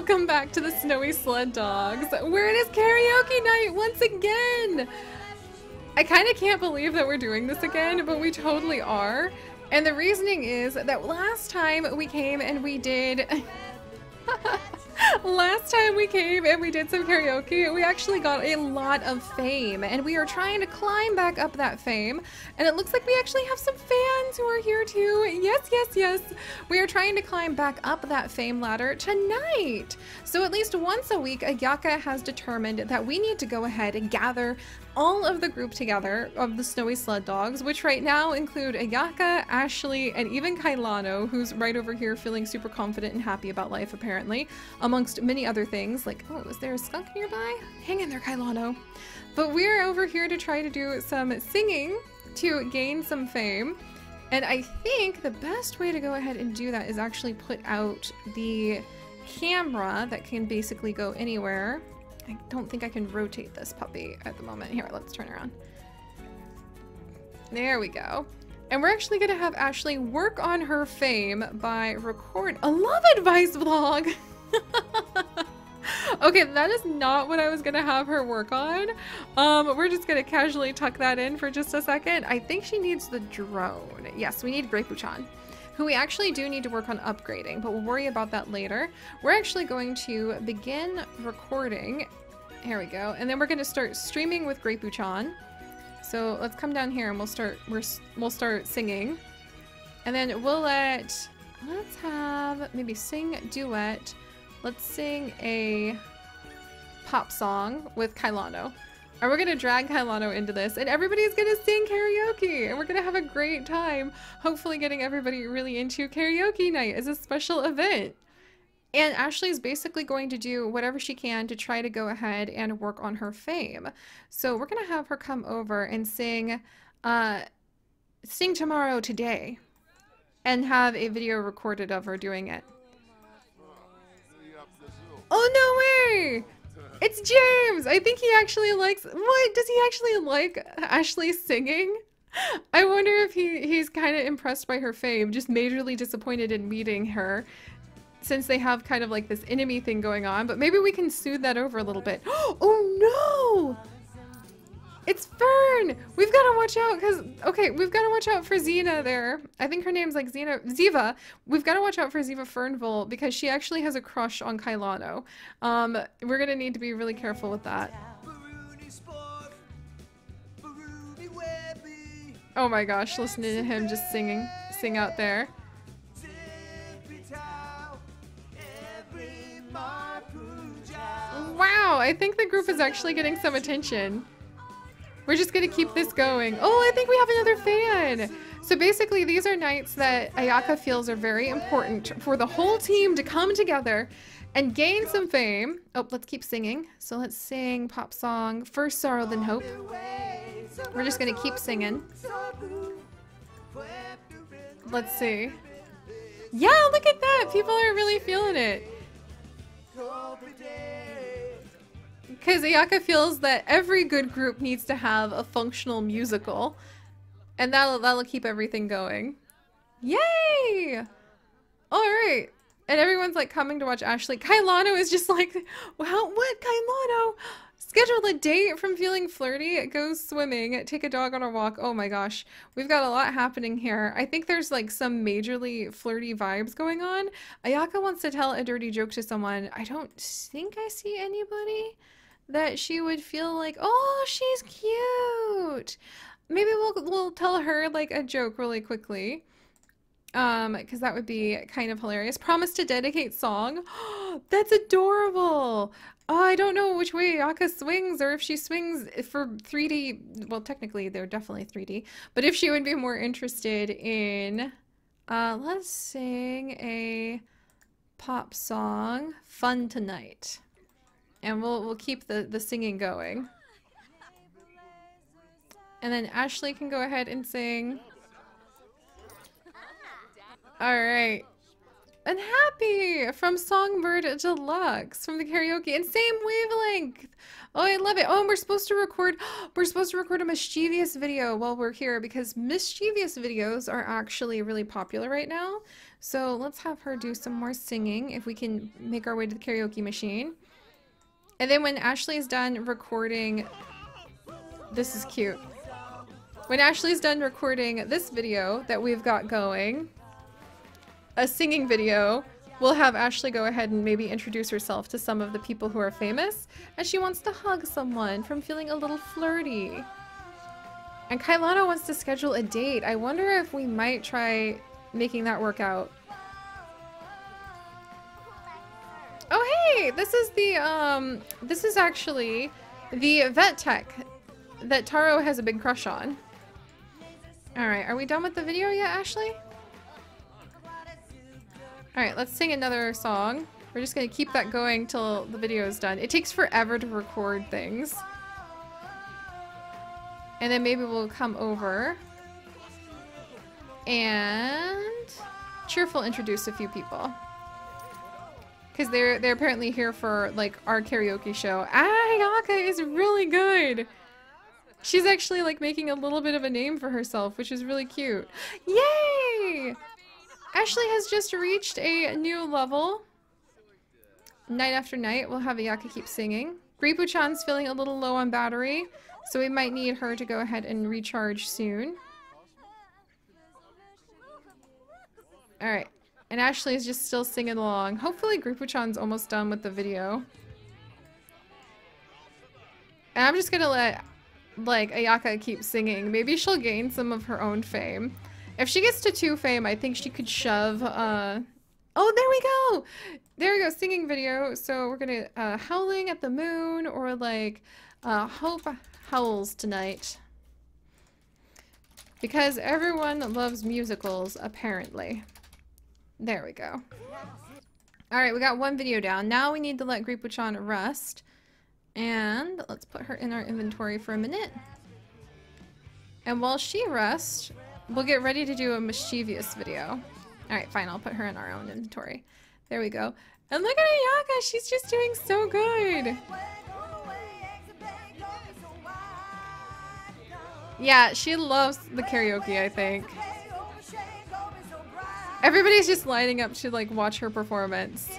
Welcome back to the Snowy Sled Dogs, where it is karaoke night once again! I kind of can't believe that we're doing this again, but we totally are. And the reasoning is that last time we came and we did... Last time we came and we did some karaoke, we actually got a lot of fame and we are trying to climb back up that fame. And it looks like we actually have some fans who are here too. Yes, yes, yes. We are trying to climb back up that fame ladder tonight. So at least once a week, Ayaka has determined that we need to go ahead and gather all of the group together of the Snowy Sled Dogs, which right now include Ayaka, Ashly, and even Kailano, who's right over here feeling super confident and happy about life apparently, amongst many other things like, oh, is there a skunk nearby? Hang in there, Kailano. But we're over here to try to do some singing to gain some fame. And I think the best way to go ahead and do that is actually put out the camera that can basically go anywhere I don't think I can rotate this puppy at the moment. Here, let's turn around. There we go. And we're actually going to have Ashly work on her fame by record a love advice vlog. okay, that is not what I was going to have her work on. Um, we're just going to casually tuck that in for just a second. I think she needs the drone. Yes, we need Grey Poochan who we actually do need to work on upgrading, but we'll worry about that later. We're actually going to begin recording. Here we go. And then we're going to start streaming with Grey Poochan. So let's come down here and we'll start we're, we'll start singing. And then we'll let let's have maybe sing duet. Let's sing a pop song with Kailano. And we're gonna drag Kailano into this and everybody's gonna sing karaoke and we're gonna have a great time. Hopefully getting everybody really into karaoke night as a special event. And Ashly is basically going to do whatever she can to try to go ahead and work on her fame. So we're gonna have her come over and sing uh sing tomorrow today and have a video recorded of her doing it. Oh no way! It's James! I think he actually likes- What? Does he actually like Ashly singing? I wonder if he, he's kind of impressed by her fame, just majorly disappointed in meeting her since they have kind of like this enemy thing going on, but maybe we can soothe that over a little bit. Oh no! It's Fern! We've got to watch out because, okay, we've got to watch out for Xena there. I think her name's like Xena, Ziva. We've got to watch out for Ziva Fernville because she actually has a crush on Kailano. Um, we're going to need to be really careful with that. Oh my gosh, listening to him just singing, sing out there. Wow, I think the group is actually getting some attention. We're just gonna keep this going. Oh, I think we have another fan. So basically, these are nights that Ayaka feels are very important for the whole team to come together and gain some fame. Oh, let's keep singing. So let's sing pop song, First Sorrow Then Hope. We're just gonna keep singing. Let's see. Yeah, look at that. People are really feeling it. Because Ayaka feels that every good group needs to have a functional musical. And that'll, that'll keep everything going. Yay! Alright. And everyone's like coming to watch Ashly. Kailano is just like, well, what? Kailano? Schedule a date from feeling flirty, go swimming, take a dog on a walk. Oh my gosh. We've got a lot happening here. I think there's like some majorly flirty vibes going on. Ayaka wants to tell a dirty joke to someone. I don't think I see anybody that she would feel like, oh, she's cute. Maybe we'll we'll tell her like a joke really quickly. Um, because that would be kind of hilarious. Promise to dedicate song. That's adorable. Oh, I don't know which way Aka swings or if she swings for 3D. Well, technically they're definitely 3D, but if she would be more interested in, uh, let's sing a pop song, Fun Tonight. And we'll we'll keep the, the singing going. And then Ashly can go ahead and sing. Alright. And Happy from Songbird Deluxe from the karaoke and same wavelength. Oh, I love it. Oh, and we're supposed to record we're supposed to record a mischievous video while we're here because mischievous videos are actually really popular right now. So let's have her do some more singing if we can make our way to the karaoke machine. And then when Ashly's done recording, this is cute. When Ashly's done recording this video that we've got going, a singing video, we'll have Ashly go ahead and maybe introduce herself to some of the people who are famous, and she wants to hug someone from feeling a little flirty. And Kailano wants to schedule a date. I wonder if we might try making that work out. This is the um this is actually the vet tech that Taro has a big crush on. Alright, are we done with the video yet, Ashly? Alright, let's sing another song. We're just gonna keep that going till the video is done. It takes forever to record things. And then maybe we'll come over and Cheerful introduce a few people. Because they're they're apparently here for like our karaoke show. Ah, Ayaka is really good. She's actually like making a little bit of a name for herself, which is really cute. Yay! Ashly has just reached a new level. Night after night, we'll have Ayaka keep singing. Gripu-chan's feeling a little low on battery, so we might need her to go ahead and recharge soon. Alright. And Ashly is just still singing along. Hopefully Gripu-chan's almost done with the video. And I'm just gonna let, like, Ayaka keep singing. Maybe she'll gain some of her own fame. If she gets to two fame, I think she could shove, uh... Oh, there we go! There we go, singing video. So we're gonna, uh, Howling at the Moon, or like, uh, Hope Howls Tonight. Because everyone loves musicals, apparently. There we go. Alright, we got one video down. Now we need to let Gripu-chan rest. And let's put her in our inventory for a minute. And while she rests, we'll get ready to do a mischievous video. Alright, fine, I'll put her in our own inventory. There we go. And look at Ayaka, she's just doing so good. Yeah, she loves the karaoke, I think. Everybody's just lining up to like watch her performance.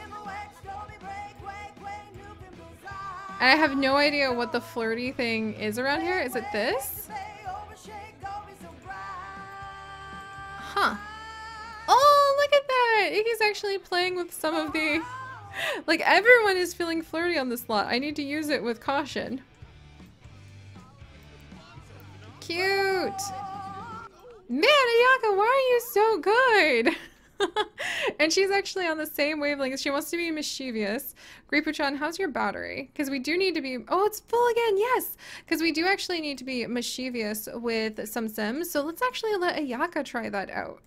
I have no idea what the flirty thing is around here. Is it this? Huh. Oh, look at that! Iggy's actually playing with some of the... Like, everyone is feeling flirty on this lot. I need to use it with caution. Cute! Man, Ayaka, why are you so good? and she's actually on the same wavelength. She wants to be mischievous. Gripu-chan, how's your battery? Because we do need to be... Oh, it's full again. Yes. Because we do actually need to be mischievous with some sims. So let's actually let Ayaka try that out.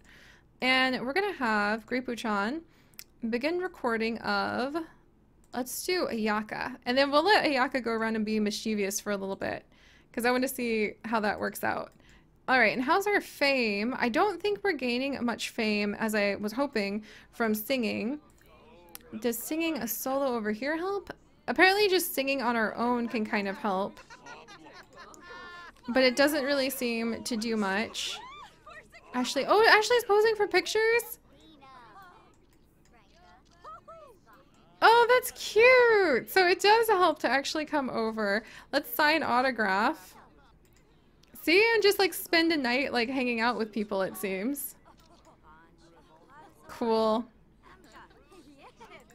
And we're going to have Gripu-chan begin recording of... Let's do Ayaka. And then we'll let Ayaka go around and be mischievous for a little bit. Because I want to see how that works out. All right, and how's our fame? I don't think we're gaining much fame as I was hoping from singing. Does singing a solo over here help? Apparently just singing on our own can kind of help. But it doesn't really seem to do much. Ashly, oh, Ashly's posing for pictures? Oh, that's cute! So it does help to actually come over. Let's sign autograph. See, and just like spend a night like hanging out with people, it seems. Cool.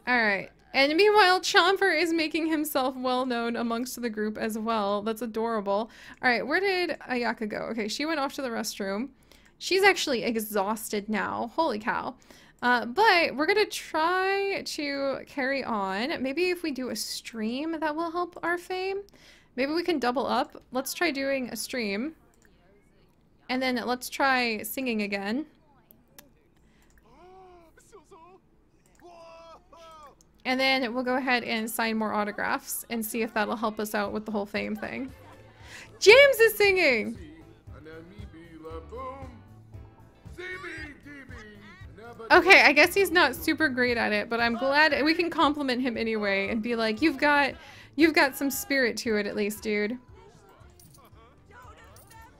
Alright. And meanwhile, Chomper is making himself well known amongst the group as well. That's adorable. Alright, where did Ayaka go? Okay, she went off to the restroom. She's actually exhausted now. Holy cow. Uh, but we're going to try to carry on. Maybe if we do a stream, that will help our fame. Maybe we can double up. Let's try doing a stream. And then let's try singing again. And then we'll go ahead and sign more autographs and see if that'll help us out with the whole fame thing. James is singing! Okay, I guess he's not super great at it, but I'm glad we can compliment him anyway and be like, you've got You've got some spirit to it at least, dude.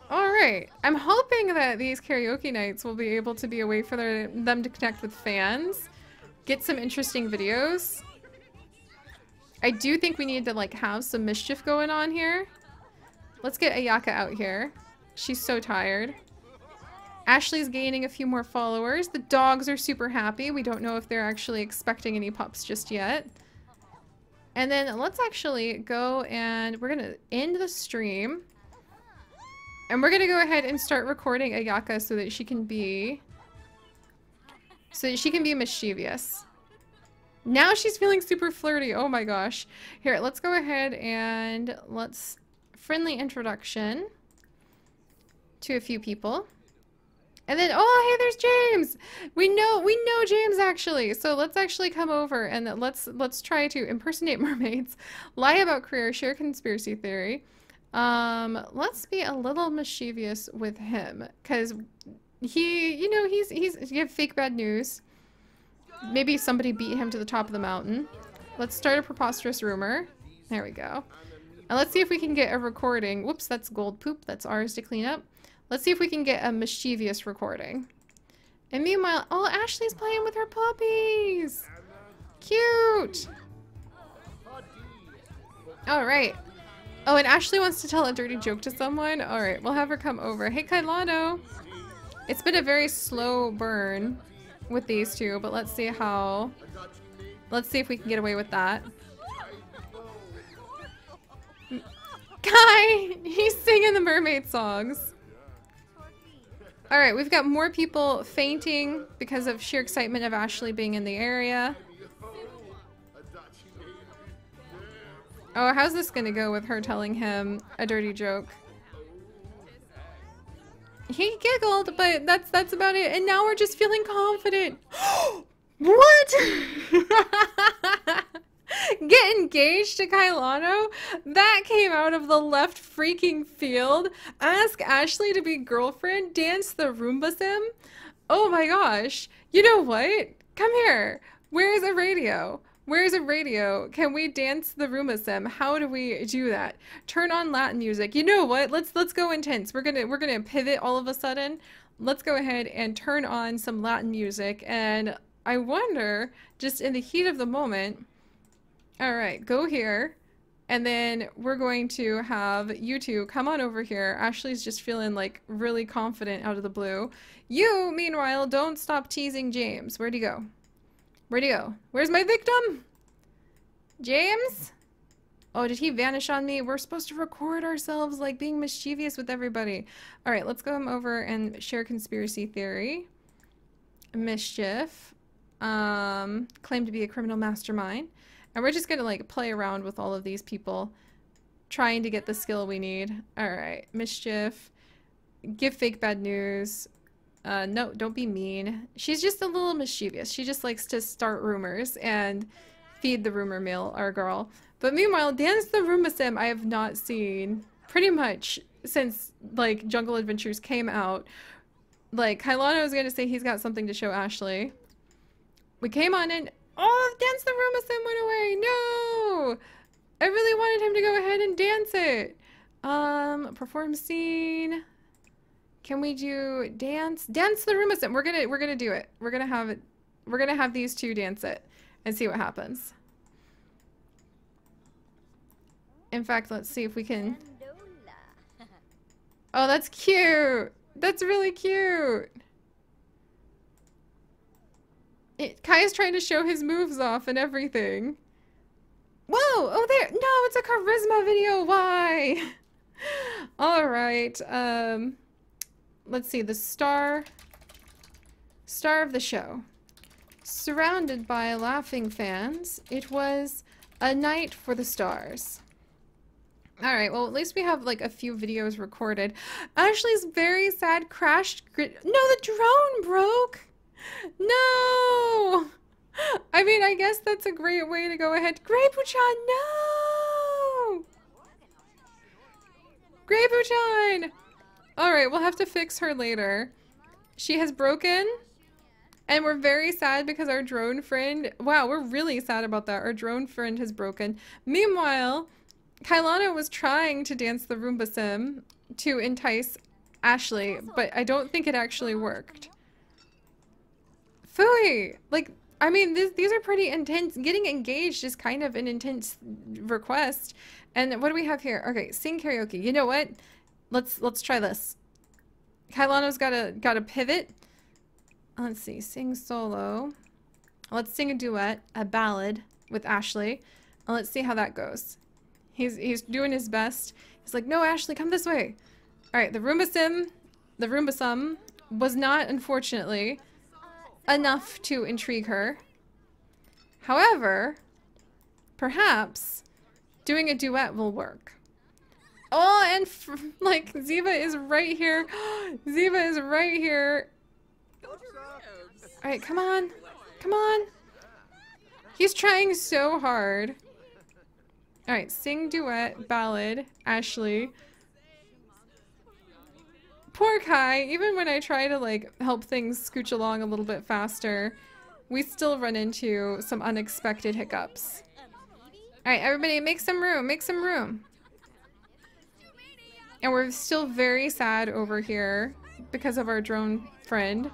Alright. I'm hoping that these karaoke nights will be able to be a way for their, them to connect with fans. Get some interesting videos. I do think we need to like have some mischief going on here. Let's get Ayaka out here. She's so tired. Ashly's gaining a few more followers. The dogs are super happy. We don't know if they're actually expecting any pups just yet. And then let's actually go and we're going to end the stream. And we're going to go ahead and start recording Ayaka so that she can be... So she can be mischievous. Now she's feeling super flirty. Oh my gosh. Here, let's go ahead and let's... Friendly introduction to a few people. And then, oh, hey, there's James. We know, we know James actually. So let's actually come over and let's let's try to impersonate mermaids, lie about career, share conspiracy theory. Um, let's be a little mischievous with him because he, you know, he's he's have fake bad news. Maybe somebody beat him to the top of the mountain. Let's start a preposterous rumor. There we go. And let's see if we can get a recording. Whoops, that's gold poop. That's ours to clean up. Let's see if we can get a mischievous recording. And meanwhile, oh, Ashly's playing with her puppies. Cute. All right. Oh, and Ashly wants to tell a dirty joke to someone. All right, we'll have her come over. Hey, Kailano. It's been a very slow burn with these two, but let's see how... Let's see if we can get away with that. Kai! He's singing the mermaid songs. Alright, we've got more people fainting because of sheer excitement of Ashly being in the area. Oh, how's this gonna go with her telling him a dirty joke? He giggled, but that's that's about it. And now we're just feeling confident. what? Get engaged to Kailano? That came out of the left freaking field. Ask Ashly to be girlfriend. Dance the Rumba sim. Oh my gosh. You know what? Come here. Where's a radio? Where's a radio? Can we dance the Rumba sim? How do we do that? Turn on Latin music. You know what? Let's let's go intense. We're gonna we're gonna pivot all of a sudden. Let's go ahead and turn on some Latin music and I wonder, just in the heat of the moment, all right, go here. And then we're going to have you two come on over here. Ashly's just feeling like really confident out of the blue. You, meanwhile, don't stop teasing James. Where'd he go? Where'd he go? Where's my victim? James? Oh, did he vanish on me? We're supposed to record ourselves like being mischievous with everybody. All right, let's go over and share conspiracy theory. Mischief. Um, claim to be a criminal mastermind. And we're just gonna like play around with all of these people trying to get the skill we need. Alright, mischief. Give fake bad news. Uh, no, don't be mean. She's just a little mischievous. She just likes to start rumors and feed the rumor mill, our girl. But meanwhile, Dance the Rumba Sim I have not seen pretty much since like Jungle Adventures came out. Like, Kailano was gonna say he's got something to show Ashly. We came on in Oh, Dance the went away. No! I really wanted him to go ahead and dance it. Um, perform scene. Can we do dance? Dance the Rumba Sim. We're gonna we're gonna do it. We're gonna have it. We're gonna have these two dance it and see what happens. In fact, let's see if we can. Oh, that's cute. That's really cute. It, Kai is trying to show his moves off and everything. Whoa! Oh, there! No, it's a charisma video. Why? All right. Um, let's see. The star, star of the show. Surrounded by laughing fans, it was a night for the stars. All right, well, at least we have like a few videos recorded. Ashly's very sad crashed. No, the drone broke. No! I mean, I guess that's a great way to go ahead. Grey Poochan, no! Grey Poochan! Alright, we'll have to fix her later. She has broken. And we're very sad because our drone friend... Wow, we're really sad about that. Our drone friend has broken. Meanwhile, Kailano was trying to dance the Rumba Sim to entice Ashly, but I don't think it actually worked. Fooey! Like, I mean, this, these are pretty intense. Getting engaged is kind of an intense request. And what do we have here? Okay, sing karaoke. You know what? Let's let's try this. Kailano's got a got a pivot. Let's see, sing solo. Let's sing a duet, a ballad with Ashly. And let's see how that goes. He's he's doing his best. He's like, no, Ashly, come this way. All right, the Rumba Sim, the Rumba Sum was not, unfortunately, enough to intrigue her. However, perhaps doing a duet will work. Oh, and like Ziva is right here. Ziva is right here. All right, come on. Come on. He's trying so hard. All right, sing duet, ballad, Ashly. Poor Kai, even when I try to like help things scooch along a little bit faster, we still run into some unexpected hiccups. All right, everybody make some room, make some room. And we're still very sad over here because of our drone friend.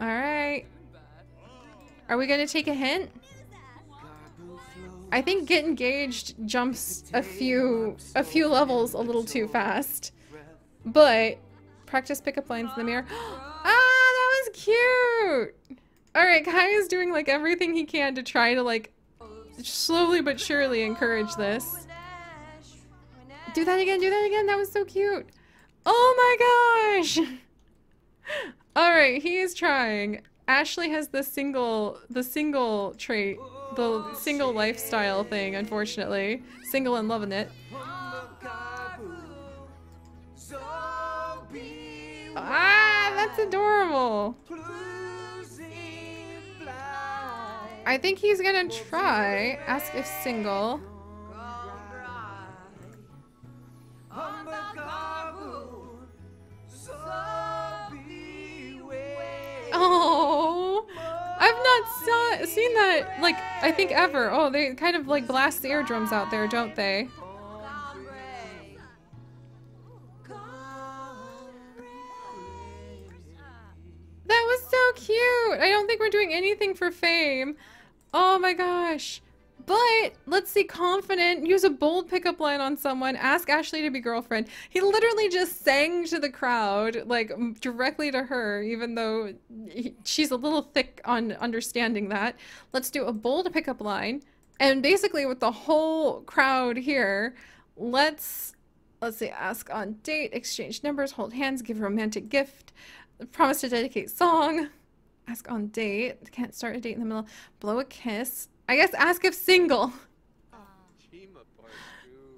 All right. Are we going to take a hint? I think get engaged jumps a few a few levels a little too fast. But practice pickup lines in the mirror. ah, that was cute. All right, Kai is doing like everything he can to try to like slowly but surely encourage this. Do that again, do that again. That was so cute. Oh my gosh. All right, he is trying. Ashly has the single, the single trait, the single lifestyle thing, unfortunately. Single and loving it. Ah, that's adorable. I think he's gonna try. Ask if single. Oh, I've not seen that, like, I think ever. Oh, they kind of, like, blast the eardrums out there, don't they? Cute! I don't think we're doing anything for fame. Oh my gosh. But let's see, confident, use a bold pickup line on someone, ask Ashly to be girlfriend. He literally just sang to the crowd, like directly to her, even though he, she's a little thick on understanding that. Let's do a bold pickup line. And basically with the whole crowd here, let's, let's see, ask on date, exchange numbers, hold hands, give romantic gift, promise to dedicate song, ask on date, can't start a date in the middle, blow a kiss, I guess ask if single.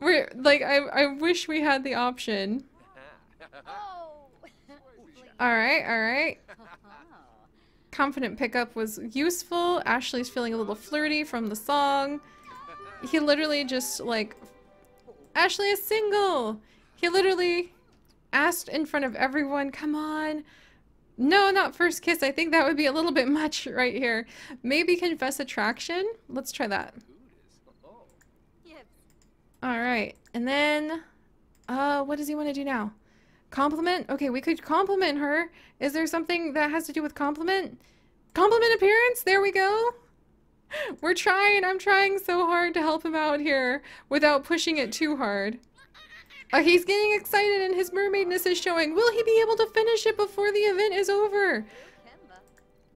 We're like I I wish we had the option. Alright, alright. Confident pickup was useful. Ashly's feeling a little flirty from the song. He literally just like Ashly is single. He literally asked in front of everyone, come on. No, not first kiss. I think that would be a little bit much right here. Maybe confess attraction? Let's try that. Alright, and then, uh, what does he want to do now? Compliment? Okay, we could compliment her. Is there something that has to do with compliment? Compliment appearance? There we go. We're trying. I'm trying so hard to help him out here without pushing it too hard. Uh, he's getting excited and his mermaidness is showing. Will he be able to finish it before the event is over?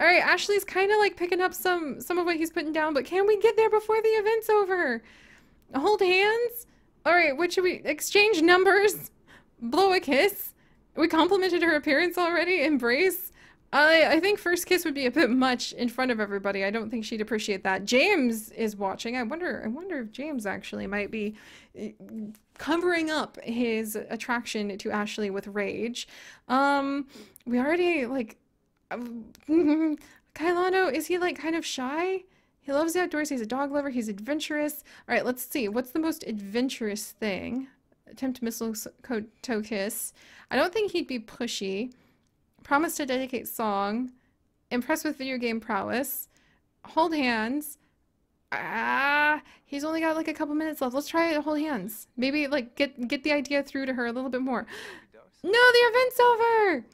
Alright, Ashly's kind of like picking up some, some of what he's putting down, but can we get there before the event's over? Hold hands? Alright, what should we... Exchange numbers? Blow a kiss? We complimented her appearance already? Embrace? I, I think first kiss would be a bit much in front of everybody. I don't think she'd appreciate that. James is watching. I wonder I wonder if James actually might be covering up his attraction to Ashly with rage. Um we already like Kailano, is he like kind of shy? He loves the outdoors. He's a dog lover. He's adventurous. All right, let's see. What's the most adventurous thing? Attempt mistletoe kiss. I don't think he'd be pushy. Promise to dedicate song. Impressed with video game prowess. Hold hands. Ah, he's only got like a couple minutes left. Let's try hold hands. Maybe like get get the idea through to her a little bit more. No, the event's over!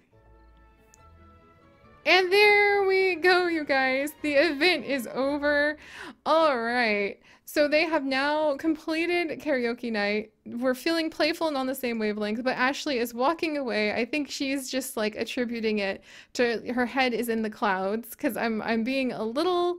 And there we go, you guys. The event is over. All right. So they have now completed karaoke night. We're feeling playful and on the same wavelength, but Ashly is walking away. I think she's just like attributing it to her head is in the clouds because I'm I'm being a little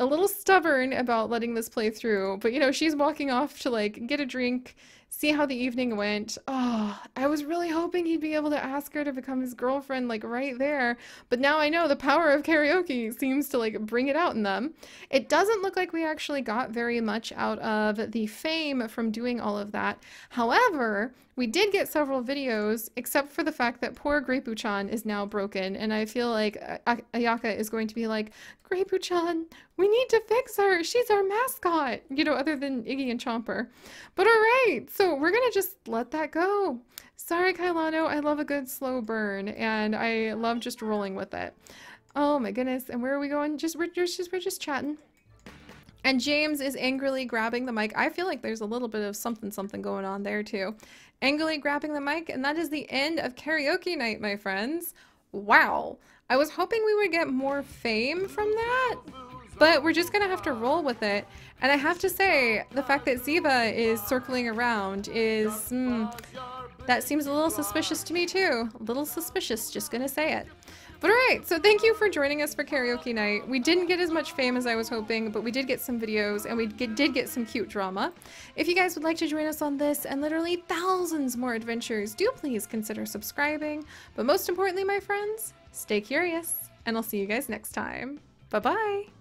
a little stubborn about letting this play through. But you know, she's walking off to like get a drink, see how the evening went. Oh, I was really hoping he'd be able to ask her to become his girlfriend like right there. But now I know the power of karaoke seems to like bring it out in them. It doesn't look like we actually got very much out of the fame from doing all of that. However, we did get several videos, except for the fact that poor Grey-Poochan is now broken, and I feel like uh, Ayaka is going to be like, Grey-Poochan, we need to fix her. She's our mascot, you know, other than Iggy and Chomper. But all right, so we're gonna just let that go. Sorry, Kailano, I love a good slow burn, and I love just rolling with it. Oh my goodness, and where are we going? Just we're just we're just chatting. And James is angrily grabbing the mic. I feel like there's a little bit of something something going on there too. Angrily grabbing the mic, and that is the end of karaoke night, my friends. Wow. I was hoping we would get more fame from that, but we're just gonna have to roll with it. And I have to say, the fact that Ziva is circling around is, mm, that seems a little suspicious to me too. A little suspicious, just gonna say it. But alright, so thank you for joining us for karaoke night. We didn't get as much fame as I was hoping, but we did get some videos and we get, did get some cute drama. If you guys would like to join us on this and literally thousands more adventures, do please consider subscribing. But most importantly, my friends, stay curious, and I'll see you guys next time. Bye-bye!